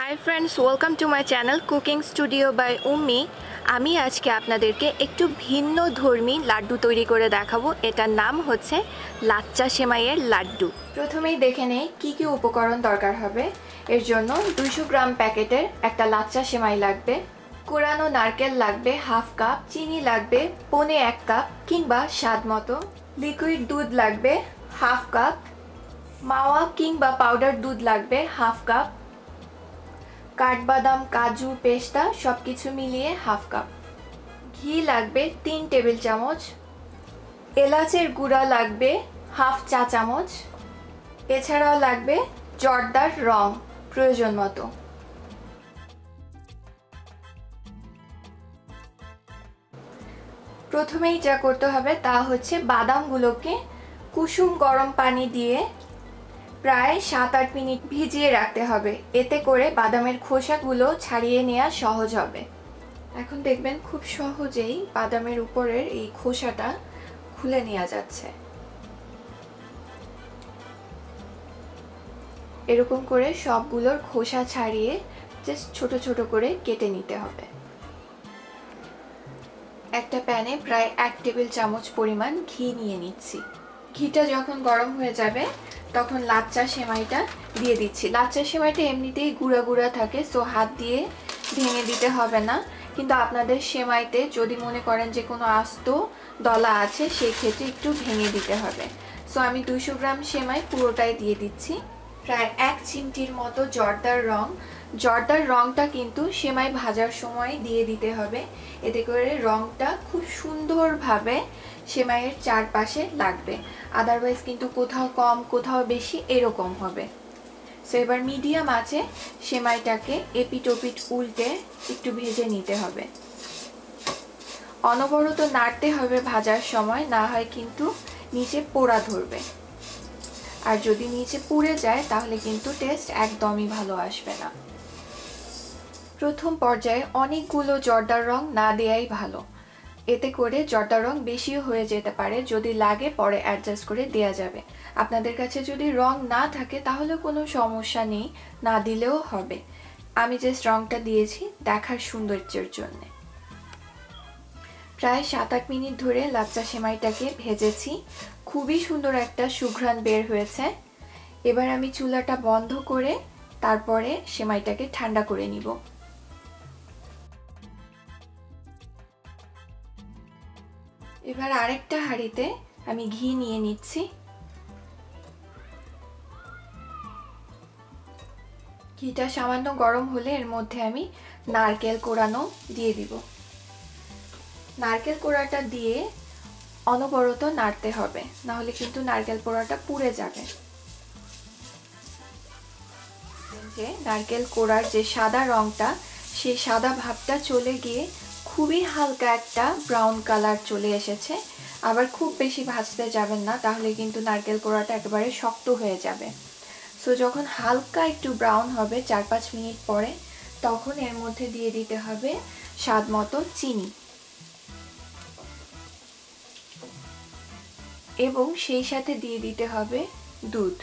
Hi friends welcome to my channel cooking studio by Ummi আমি আজকে আপনাদেরকে একটু ভিন্ন ধর্মী লাড্ডু তৈরি করে দেখাবো। এটার নাম হচ্ছে লাচ্চা সেমাইয়ের লাড্ডু। প্রথমেই দেখে নেই কী কী উপকরণ দরকার হবে। এর জন্য দুইশো গ্রাম প্যাকেটের একটা লাচ্চা সেমাই লাগবে। কোরানো নারকেল লাগবে হাফ কাপ, চিনি লাগবে পনে এক কাপ কিংবা স্বাদ মতো। লিকুইড দুধ লাগবে হাফ কাপ। মাওয়া কিংবা পাউডার দুধ লাগবে হাফ কাপ। কাঠবাদাম, কাজু, পেস্তা সব কিছু মিলিয়ে হাফ কাপ। ঘি লাগবে তিন টেবিল চামচ। এলাচের গুঁড়া লাগবে হাফ চা চামচ। এছাড়াও লাগবে জর্দার রং প্রয়োজন মতো। প্রথমেই যা করতে হবে তা হচ্ছে বাদামগুলোকে কুসুম গরম পানি দিয়ে প্রায় সাত আট মিনিট ভিজিয়ে রাখতে হবে। এতে করে বাদামের খোসাগুলো ছাড়িয়ে নেওয়া সহজ হবে। এখন দেখবেন খুব সহজেই বাদামের উপরের এই খোসাটা খুলে নেওয়া যাচ্ছে। এরকম করে সবগুলোর খোসা ছাড়িয়ে জাস্ট ছোট ছোট করে কেটে নিতে হবে। একটা প্যানে প্রায় এক টেবিল চামচ পরিমাণ ঘি নিয়ে নিচ্ছি। ঘিটা যখন গরম হয়ে যাবে তখন লাচ্চা সেমাইটা দিয়ে দিচ্ছি। লাচ্চা সেমাইটা এমনিতেই গুঁড়া গুঁড়া থাকে সো হাত দিয়ে ভেঙে দিতে হবে না। কিন্তু আপনাদের সেমাইতে যদি মনে করেন যে কোনো আস্ত দলা আছে সেক্ষেত্রে একটু ভেঙে দিতে হবে। সো আমি দুশো গ্রাম সেমাই পুরোটাই দিয়ে দিচ্ছি। প্রায় এক চিমটির মতো জর্দার রং। জর্দার রংটা কিন্তু সেমাই ভাজার সময় দিয়ে দিতে হবে। এতে করে রংটা খুব সুন্দরভাবে সেমাইয়ের চারপাশে লাগবে। আদারওয়াইজ কিন্তু কোথাও কম, কোথাও বেশি এরকম হবে। সো এবার মিডিয়াম আছে সেমাইটাকে এপিট ওপিট উল্টে একটু ভেজে নিতে হবে। অনবরত নাড়তে হবে ভাজার সময়, না হয় কিন্তু নিচে পোড়া ধরবে। আর যদি নিচে পুড়ে যায়, তাহলে কিন্তু টেস্ট একদমই ভালো আসবে না। প্রথম পর্যায়ে অনেকগুলো জর্দার রং না দেয়াই ভালো। এতে করে জর্দার রং বেশিও হয়ে যেতে পারে, যদি লাগে পরে অ্যাডজাস্ট করে দেয়া যাবে। আপনাদের কাছে যদি রং না থাকে, তাহলে কোনো সমস্যা নেই, না দিলেও হবে। আমি জাস্ট রংটা দিয়েছি, দেখার সৌন্দর্যের জন্যে। প্রায় সাত আট মিনিট ধরে লাচ্চা সেমাইটাকে ভেজেছি। খুবই সুন্দর একটা সুঘ্রাণ বের হয়েছে। এবার আমি চুলাটা বন্ধ করে তারপরে সেমাইটাকে ঠান্ডা করে নিব। এবার আরেকটা হাঁড়িতে আমি ঘি নিয়ে নিচ্ছি। ঘিটা সামান্য গরম হলে এর মধ্যে আমি নারকেল কোড়ানো দিয়ে দিব। নারকেল কোড়াটা দিয়ে অনবরত নাড়তে হবে। না হলে কিন্তু নারকেল পোড়াটা পুড়ে যাবে। নারকেল কোড়ার যে সাদা রংটা, সেই সাদা ভাবটা চলে গিয়ে খুবই হালকা একটা ব্রাউন কালার চলে এসেছে। আবার খুব বেশি ভাজতে যাবেন না, তাহলে কিন্তু নারকেল কোড়াটা একেবারে শক্ত হয়ে যাবে। সো যখন হালকা একটু ব্রাউন হবে চার পাঁচ মিনিট পরে, তখন এর মধ্যে দিয়ে দিতে হবে স্বাদ মতো চিনি। এবং সেই সাথে দিয়ে দিতে হবে দুধ।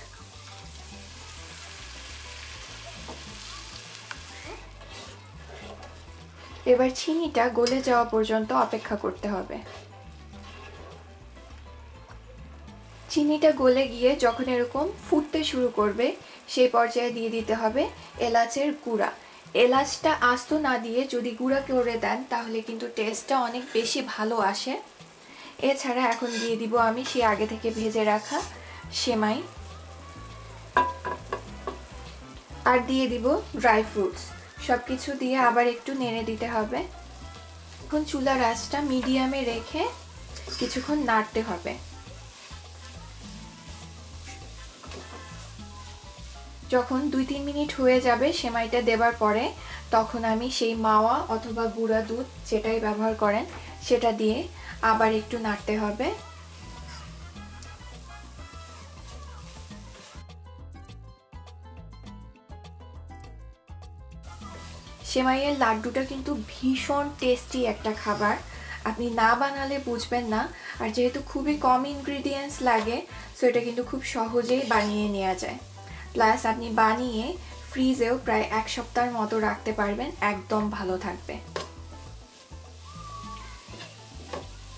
এবার চিনিটা গলে যাওয়া পর্যন্ত অপেক্ষা করতে হবে। চিনিটা গলে গিয়ে যখন এরকম ফুটতে শুরু করবে সেই পর্যায়ে দিয়ে দিতে হবে এলাচের গুঁড়া। এলাচটা আস্ত না দিয়ে যদি গুঁড়া করে দেন, তাহলে কিন্তু টেস্টটা অনেক বেশি ভালো আসে। এছাড়া এখন দিয়ে দিব আমি সে আগে থেকে ভেজে রাখা সেমাই। আর দিয়ে দিব ড্রাই ফ্রুটস। সব কিছু দিয়ে আবার একটু নেড়ে দিতে হবে। এখন চুলার আঁচটা মিডিয়ামে রেখে কিছুক্ষণ নাড়তে হবে। যখন দুই তিন মিনিট হয়ে যাবে সেমাইটা দেবার পরে, তখন আমি সেই মাওয়া অথবা গুঁড়া দুধ যেটাই ব্যবহার করেন সেটা দিয়ে আবার একটু নাড়তে হবে। সেমাইয়ের লাড্ডুটা কিন্তু ভীষণ টেস্টি একটা খাবার। আপনি না বানালে বুঝবেন না, আর যেহেতু খুবই কম ইনগ্রিডিয়েন্টস লাগে সো এটা কিন্তু খুব সহজেই বানিয়ে নেওয়া যায়। প্লাস আপনি বানিয়ে ফ্রিজেও প্রায় এক সপ্তাহের মতো রাখতে পারবেন, একদম ভালো থাকবে।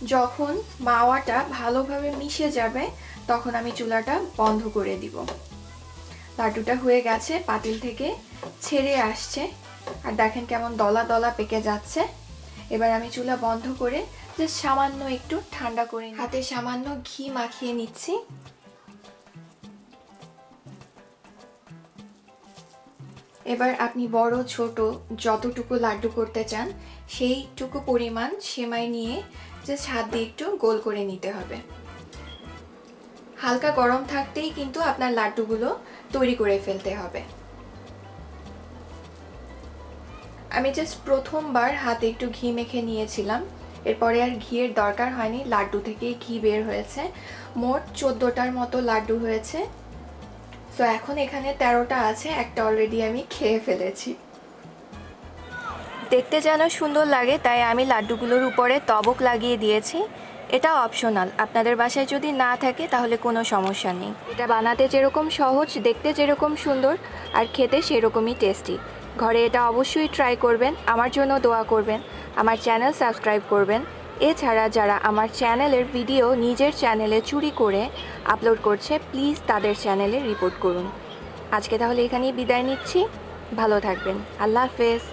যখন মাওয়াটা ভালোভাবে মিশে যাবে, তখন আমি চুলাটা বন্ধ করে দিব। লাড্ডুটা হয়ে গেছে পাতিল থেকে, ছেড়ে আসছে। আর দেখেন কেমন দলা দলা পেকে যাচ্ছে। এবার আমি চুলা বন্ধ করে যে সামান্য একটু ঠান্ডা করে হাতে সামান্য ঘি মাখিয়ে নিচ্ছি। এবার আপনি বড়, ছোট যতটুকু লাড্ডু করতে চান, সেইটুকু পরিমাণ সেমাই নিয়ে যে ছাদ দিয়ে একটু গোল করে নিতে হবে। হালকা গরম থাকতেই কিন্তু আপনার লাড্ডুগুলো তৈরি করে ফেলতে হবে। আমি জাস্ট প্রথমবার হাতে একটু ঘি মেখে নিয়েছিলাম। এরপরে আর ঘিয়ের দরকার হয়নি, লাড্ডু থেকেই ঘি বের হয়েছে। মোট চোদ্দোটার মতো লাড্ডু হয়েছে। সো এখন এখানে তেরোটা আছে, একটা অলরেডি আমি খেয়ে ফেলেছি। দেখতে যেন সুন্দর লাগে, তাই আমি লাড্ডুগুলোর উপরে তবক লাগিয়ে দিয়েছি। এটা অপশনাল আপনাদের বাসায় যদি না থাকে তাহলে কোনো সমস্যা নেই। এটা বানাতে যেরকম সহজ, দেখতে যেরকম সুন্দর, আর খেতে সেরকমই টেস্টি ঘরে এটা অবশ্যই ট্রাই করবেন, আমার জন্য দোয়া করবেন, আমার চ্যানেল সাবস্ক্রাইব করবেন। এছাড়া যারা আমার চ্যানেলের ভিডিও নিজের চ্যানেলে চুরি করে আপলোড করছে, প্লিজ তাদের চ্যানেলে রিপোর্ট করুন। আজকে তাহলে এখানেই বিদায় নিচ্ছি। ভালো থাকবেন। আল্লাহ হাফেজ।